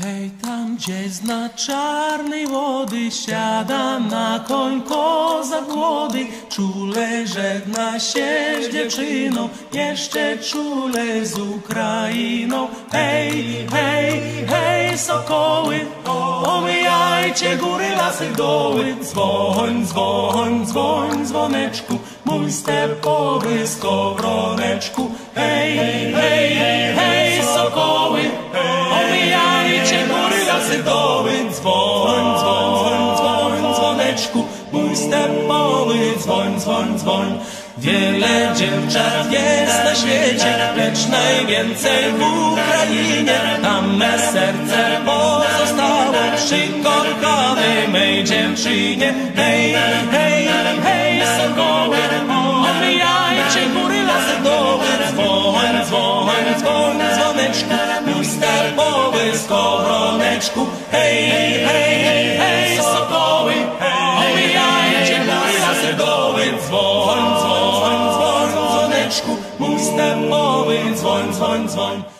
Hej, tam gdzie zna czarnej wody siada na koń kozak młody, czule żegna się z dziewczyną, jeszcze czule z Ukrainą. Hej, hej, hej, sokoły, omijajcie góry, lasy, doły, dzwoń, dzwoń, dzwoń, dzwoneczku, mój stepowy skowroneczku. Hej, hej, lasy, doły, dzwoń, dzwoń, dzwoń, dzwoń, dzwoneczku, mój stepowy, dzwoń, dzwoń, dzwoń. Wiele dziewczat jest na świecie, lecz najwięcej w Ukrainie. Tam me serce pozostało przy kochanej mej dziewczynie. Hej, hej, hej, sokoły, omijajcie góry, lasy, doły, dzwoń, dzwoń, dzwoń, dzwoneczku, mój stepowy skowroneczku. Hej, hej, hej, sokoły, omijajcie góry, lasy, doły, dzwoń, dzwoń, dzwoń, dzwoneczku, mój stepowy, dzwoń, dzwoń, dzwoń.